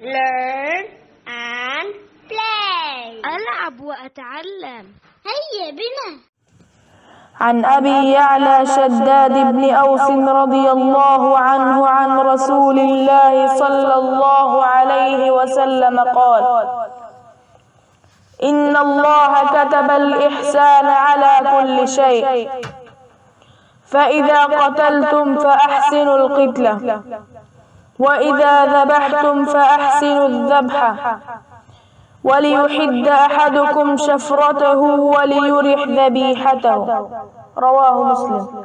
learn and play. ألعب وأتعلم. هيا بنا. عن أبي يعلى شداد بن أوس رضي الله عنه عن رسول الله صلى الله عليه وسلم قال إن الله كتب الإحسان على كل شيء. فإذا قتلتم فأحسنوا القتلة. وإذا ذبحتم فأحسنوا الذبح. وليحد أحدكم شفرته وليرح ذبيحته. رواه مسلم.